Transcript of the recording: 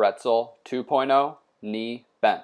Retzel 2.0 knee bent.